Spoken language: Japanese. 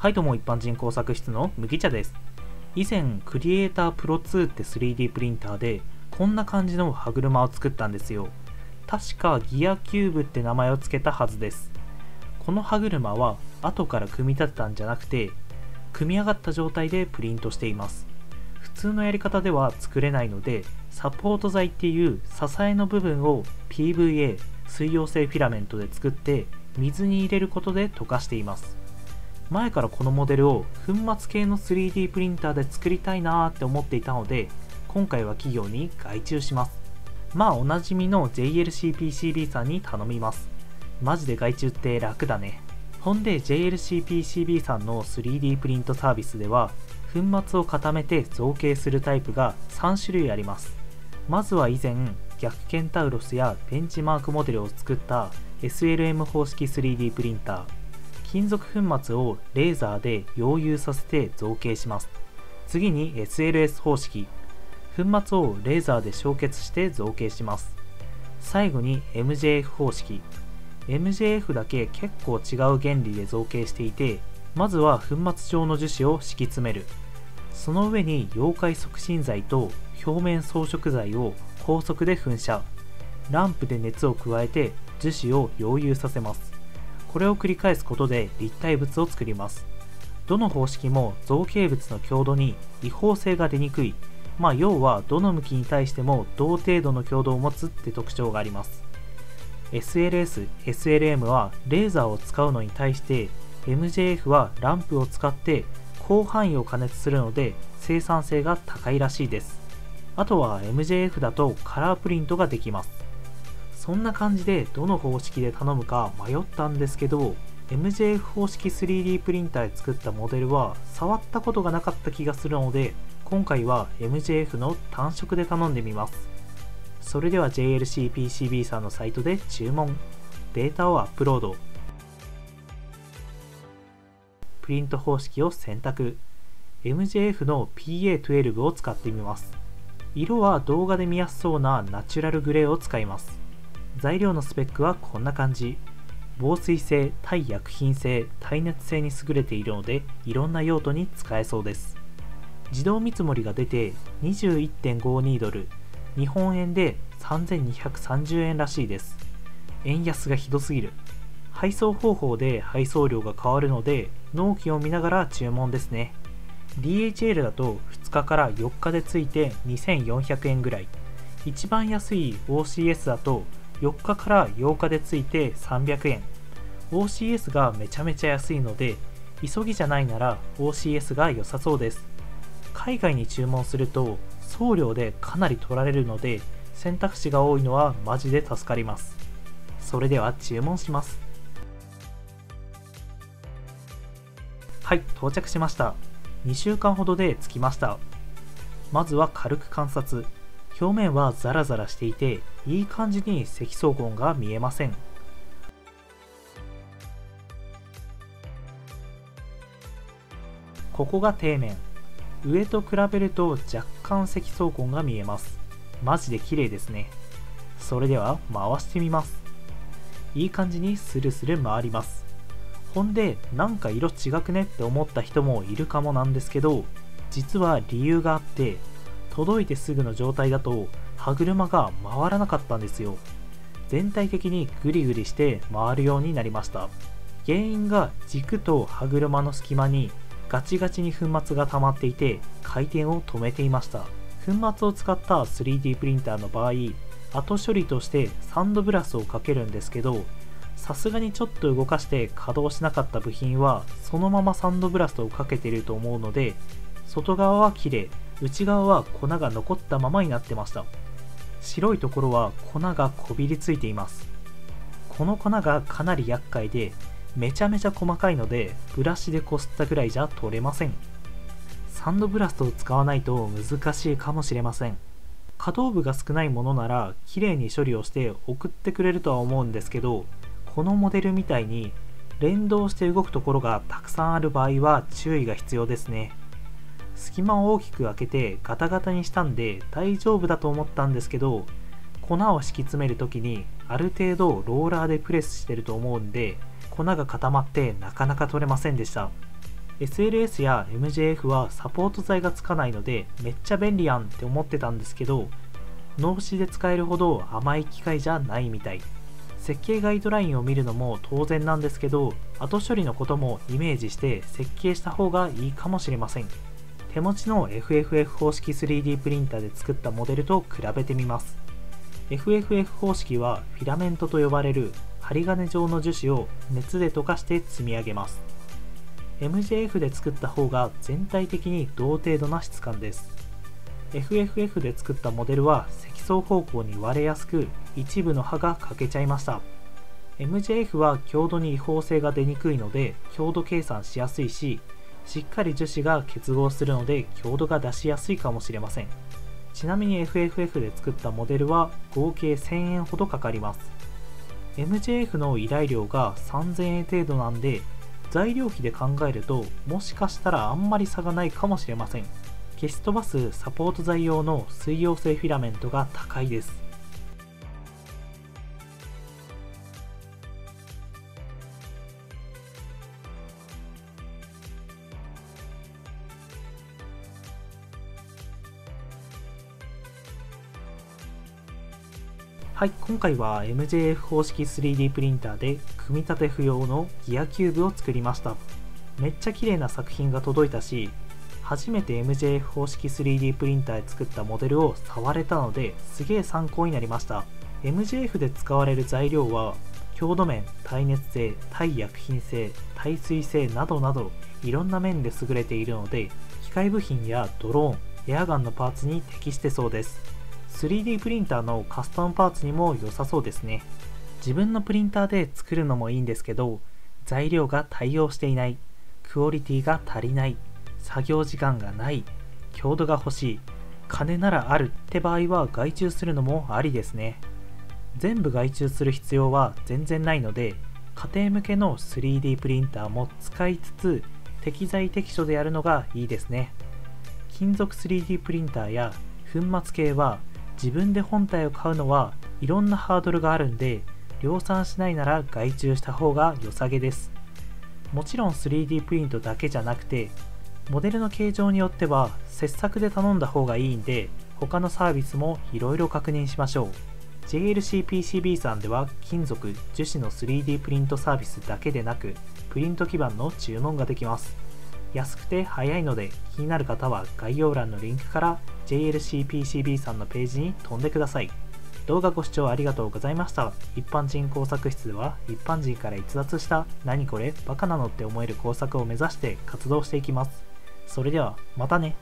はいどうも一般人工作室の麦茶です。以前クリエイタープロ2って 3D プリンターでこんな感じの歯車を作ったんですよ。確かギアキューブって名前を付けたはずです。この歯車は後から組み立てたんじゃなくて組み上がった状態でプリントしています。普通のやり方では作れないのでサポート材っていう支えの部分を PVA 水溶性フィラメントで作って水に入れることで溶かしています。前からこのモデルを粉末系の 3D プリンターで作りたいなーって思っていたので今回は企業に外注します。まあおなじみの JLCPCB さんに頼みます。マジで外注って楽だね。ほんで JLCPCB さんの 3D プリントサービスでは粉末を固めて造形するタイプが3種類あります。まずは以前逆ケンタウロスやベンチマークモデルを作った SLM 方式 3D プリンター。金属粉末をレーザーで溶融させて造形します。次に SLS 方式。粉末をレーザーで焼結して造形します。最後に MJF 方式。MJF だけ結構違う原理で造形していてまずは粉末状の樹脂を敷き詰める。その上に溶解促進剤と表面装飾剤を高速で噴射。ランプで熱を加えて樹脂を溶融させます。これを繰り返すことで立体物を作ります。どの方式も造形物の強度に違法性が出にくい。まあ要はどの向きに対しても同程度の強度を持つって特徴があります。SLS、SLM はレーザーを使うのに対して MJF はランプを使って広範囲を加熱するので生産性が高いらしいです。あとは MJF だとカラープリントができます。そんな感じでどの方式で頼むか迷ったんですけど MJF 方式 3D プリンターで作ったモデルは触ったことがなかった気がするので今回は MJF の単色で頼んでみます。それでは JLCPCB さんのサイトで注文。データをアップロード。プリント方式を選択。MJF の PA12 を使ってみます。色は動画で見やすそうなナチュラルグレーを使います。材料のスペックはこんな感じ。防水性、耐薬品性、耐熱性に優れているのでいろんな用途に使えそうです。自動見積もりが出て21.52ドル。日本円で3230円らしいです。円安がひどすぎる。配送方法で配送料が変わるので納期を見ながら注文ですね。DHL だと2日から4日でついて2400円ぐらい。一番安い OCS だと4日から8日でついて300円。OCS がめちゃめちゃ安いので急ぎじゃないなら OCS が良さそうです。海外に注文すると送料でかなり取られるので選択肢が多いのはマジで助かります。それでは注文します。はい到着しました。2週間ほどで着きました。まずは軽く観察。表面はザラザラしていていい感じに積層痕が見えません。ここが底面。上と比べると若干積層痕が見えます。マジで綺麗ですね。それでは回してみます。いい感じにスルスル回ります。ほんでなんか色違くねって思った人もいるかもなんですけど実は理由があって届いてすぐの状態だと歯車が回らなかったんですよ。全体的にグリグリして回るようになりました。原因が軸と歯車の隙間にガチガチに粉末が溜まっていて回転を止めていました。粉末を使った 3D プリンターの場合後処理としてサンドブラスをかけるんですけどさすがにちょっと動かして稼働しなかった部品はそのままサンドブラストをかけてると思うので外側は綺麗。内側は粉が残ったままになってました。白いところは粉がこびりついています。この粉がかなり厄介でめちゃめちゃ細かいのでブラシでこすったぐらいじゃ取れません。サンドブラストを使わないと難しいかもしれません。可動部が少ないものなら綺麗に処理をして送ってくれるとは思うんですけどこのモデルみたいに連動して動くところがたくさんある場合は注意が必要ですね。隙間を大きく開けてガタガタにしたんで大丈夫だと思ったんですけど粉を敷き詰める時にある程度ローラーでプレスしてると思うんで粉が固まってなかなか取れませんでした。SLS や MJF はサポート材がつかないのでめっちゃ便利やんって思ってたんですけど脳死で使えるほど甘い機械じゃないみたい。設計ガイドラインを見るのも当然なんですけど後処理のこともイメージして設計した方がいいかもしれません。手持ちの FFF 方式 3D プリンターで作ったモデルと比べてみます。FFF 方式はフィラメントと呼ばれる針金状の樹脂を熱で溶かして積み上げます。MJF で作った方が全体的に同程度な質感です。FFF で作ったモデルは積層方向に割れやすく一部の刃が欠けちゃいました。MJF は強度に違法性が出にくいので強度計算しやすいししっかり樹脂が結合するので強度が出しやすいかもしれません。ちなみに FFF で作ったモデルは合計1000円ほどかかります。MJF の依頼料が3000円程度なんで材料費で考えるともしかしたらあんまり差がないかもしれません。消し飛ばすサポート材用の水溶性フィラメントが高いです。はい、今回は MJF 方式 3D プリンターで組み立て不要のギアキューブを作りました。めっちゃ綺麗な作品が届いたし初めて MJF 方式 3D プリンターで作ったモデルを触れたのですげえ参考になりました。MJF で使われる材料は強度面、耐熱性、耐薬品性、耐水性などなどいろんな面で優れているので機械部品やドローン、エアガンのパーツに適してそうです。3D プリンターのカスタムパーツにも良さそうですね。自分のプリンターで作るのもいいんですけど材料が対応していないクオリティが足りない作業時間がない強度が欲しい金ならあるって場合は外注するのもありですね。全部外注する必要は全然ないので家庭向けの 3D プリンターも使いつつ適材適所でやるのがいいですね。金属 3D プリンターや粉末系は自分で本体を買うのはいろんなハードルがあるんで量産しないなら外注した方が良さげです。もちろん 3D プリントだけじゃなくてモデルの形状によっては切削で頼んだ方がいいんで他のサービスもいろいろ確認しましょう。JLCPCB さんでは金属樹脂の 3D プリントサービスだけでなくプリント基板の注文ができます。安くて早いので気になる方は概要欄のリンクから JLCPCB さんのページに飛んでください。動画ご視聴ありがとうございました。一般人工作室では一般人から逸脱した何これバカなのって思える工作を目指して活動していきます。それではまたね。